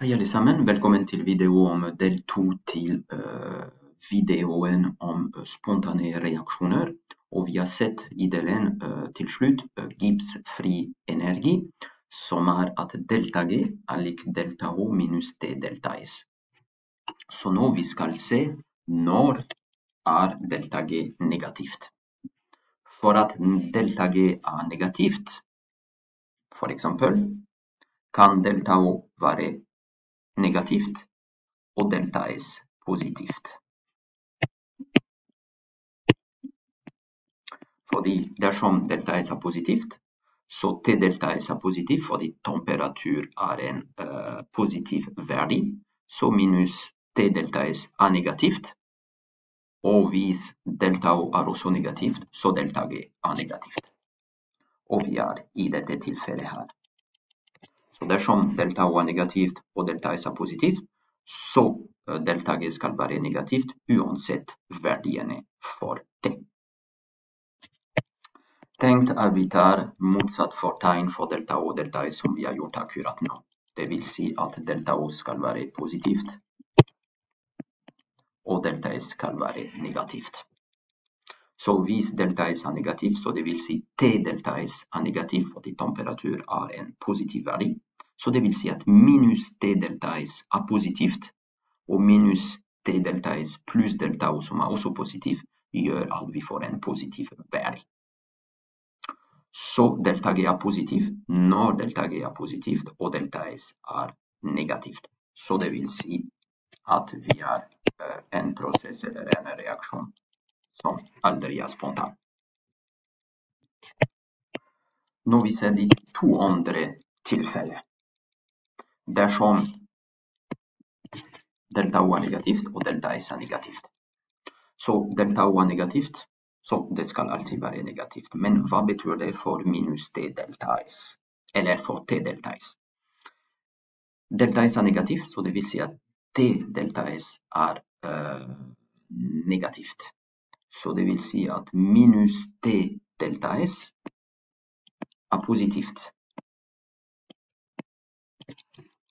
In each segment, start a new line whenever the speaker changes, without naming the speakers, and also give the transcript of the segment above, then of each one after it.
Hej allesammans, välkommen till video om del 2 till eh, uh, videon om uh, spontana reaktioner. Och vi har sett i delen uh, till slut uh, fri energi som är att delta G är lik delta H minus T delta S. Så nu vi ska se när är delta G negativt. För att delta G är negativt, för exempel, kan delta H vara negativt och delta S positivt. Fordi dersom delta S är positivt så T delta S är positivt fordi temperatur är en uh, positiv värde. Så minus T delta S är negativt. Och vis delta O är också negativt så delta G är negativt. Och vi är i detta tillfälle här. Så dersom delta O är negativt och delta S är positivt så eh, delta G ska vara e negativt oavsett värdena för det. Tänk att vi tar motsatt förtegn för delta O och delta S som vi har gjort akkurat nu. Det vill säga att delta O ska vara e positivt och delta S ska vara e negativt. Så vis delta S är negativt så det vill säga T delta S är negativt för temperatur är en positiv värde. Så det vill säga att minus T delta S är positivt och minus T delta S plus delta O som är också positivt gör att vi får en positiv värde. Så delta G är positivt när delta G är positivt och delta S är negativt. Så det vill säga att vi har eh, en process eller en reaktion som aldrig är spontan. Nu vi ser det två andra tillfällen där som delta O är negativt och delta S är negativt. Så delta O är negativt, så det ska alltid vara negativt. Men vad betyder det för minus T delta S? Eller för T delta S? Delta S är negativt, så det vill säga att T delta S är uh, negativt. Så det vill säga att minus T delta S är positivt.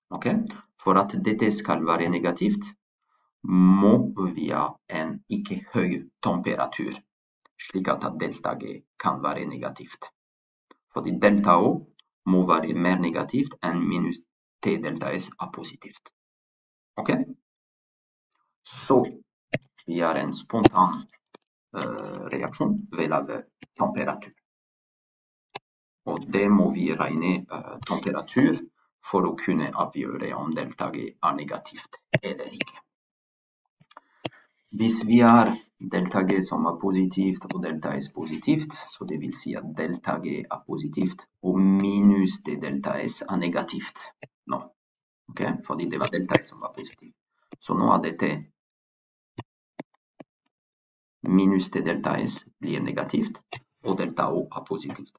Okej? Okay? För att DT ska vara negativt må vi ha en icke hög temperatur. Slik att delta G kan vara negativt. För delta O må vara mer negativt än minus T delta S är positivt. Okej? Okay? Så vi har en spontan uh, reaktion vid temperatur. Och det må vi räkna uh, temperatur för att kunna avgöra om deltaget är negativt eller inte. Hvis vi har deltaget som är positivt och delta S positivt, så det vill säga att deltaget är positivt och minus det delta S är negativt. No. Okej, okay? för det var delta S som var positivt. Så nu har det minus det delta S blir negativt och delta O är positivt.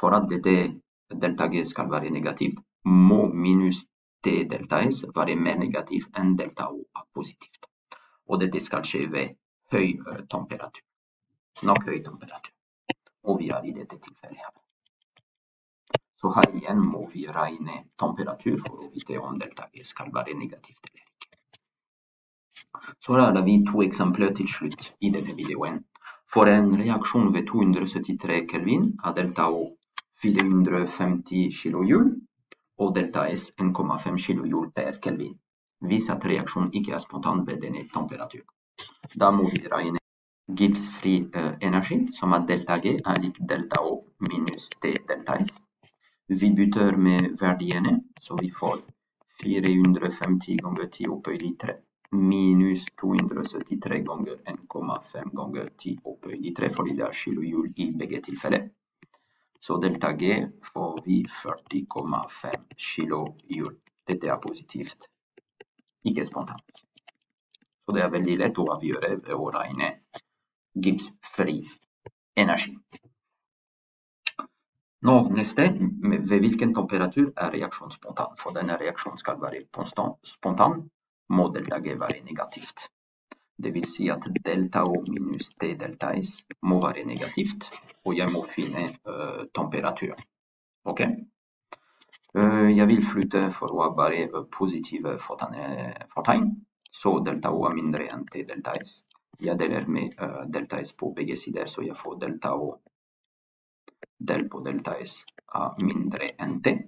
För att det delta ska vara negativt må minus T delta S vara mer negativ än delta O är positivt. Och det ska ske vid hög eh, temperatur. Nog hög temperatur. Och vi har i detta tillfälle här. Så här igen må vi räkna temperatur för att veta om delta s ska vara negativt eller inte. Så har vi två exempel till slut i den här videon. För en reaktion vid 273 Kelvin är delta O 450 kilojoule och delta S 1,5 kilojoule per Kelvin. Vis att reaktion icke är spontan vid denna temperatur. Däremot, må vi räkna Gibbs-fri eh, energi som är delta G är lik delta O minus T delta S. Vi byter med värdena så vi får 450 gånger 10 upphöjt 3 minus 273 gånger 1,5 gånger 10 upphöjt 3 för det där kilojoule i bägge tillfällen. Så delta G får vi 40,5 kilojoule. Detta är positivt. Icke spontant. Så det är väldigt lätt att avgöra och räkna energi. Nå, nästa, vid vilken temperatur är reaktionen spontan? För denna reaktion ska vara spontan, må delta G vara negativt. Det vill säga att delta O minus T delta S må vara negativt och jag må finna uh, eh, temperatur. Okej? Okay? Uh, jeg vil flytte for å ha bare så delta O är mindre än T delta S. Jag delar med uh, delta S på bägge sidor så jag får delta O del på delta S är mindre än T.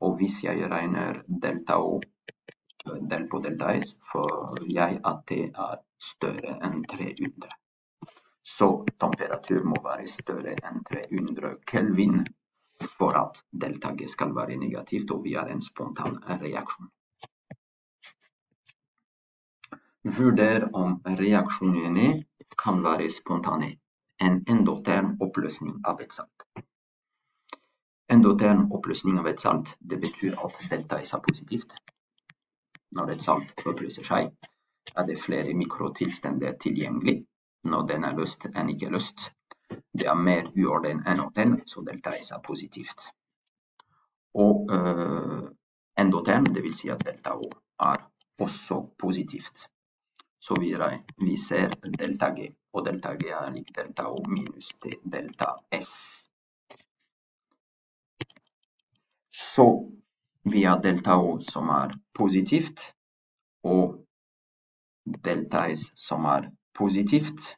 Og jag gör en eh, delta O del på delta S, att det är större än større enn 300. Så temperatur må vara större än 300 kelvin för att delta G ska vara negativt och vi har en spontan reaktion. Vurder om reaktionen kan vara spontan, En endoterm upplösning av ett salt. Endoterm upplösning av ett salt det betyder att delta är positivt. När ett salt upplöser sig är det flera mikrotilstander tillgängligt. När den är löst än icke löst det är mer uorden än orden, så delta S är positivt. Och eh, endoterm, det vill säga delta O är också positivt. Så vidare, vi ser delta G och delta G är lik delta O minus delta S. Så vi har delta O som är positivt och delta S som är positivt.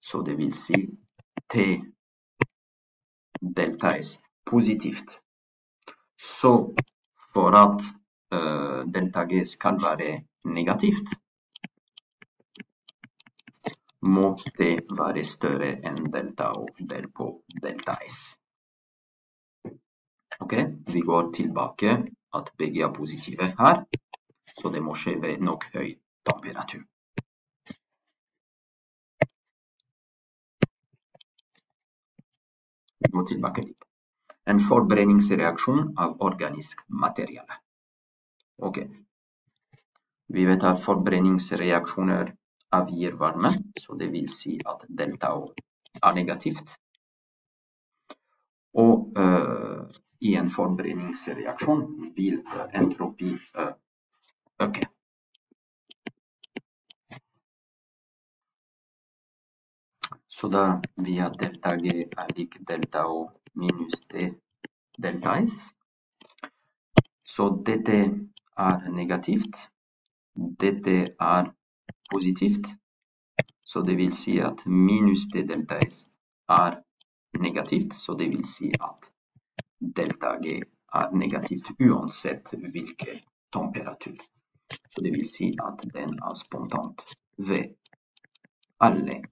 Så det vill säga T delta S positivt. Så för att uh, delta G ska vara negativt måste vara större än delta O del på delta S. Okej, okay? vi går tillbaka att bägge positiva här. Så det måste vara nog hög temperatur. Vi går tillbaka dit. En förbränningsreaktion av organisk material. Okej. Okay. Vi vet att förbränningsreaktioner avger värme, så det vill säga att delta O är negativt. Och uh, i en förbränningsreaktion vill entropi öka. Så där vi har delta G är lik delta O minus D delta S. Så dt är negativt. dt är positivt. Så det vill säga att minus D delta S är negativt. Så det vill säga att delta G är negativt oavsett vilken temperatur. Så det vill säga att den är spontant vid alla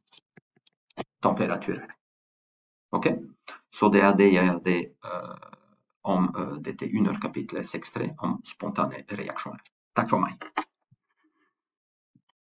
temperaturer. Okej, okay? så det är det jag hade uh, eh, om eh, uh, det är under kapitel 63 om spontana reaktioner. Tack för mig.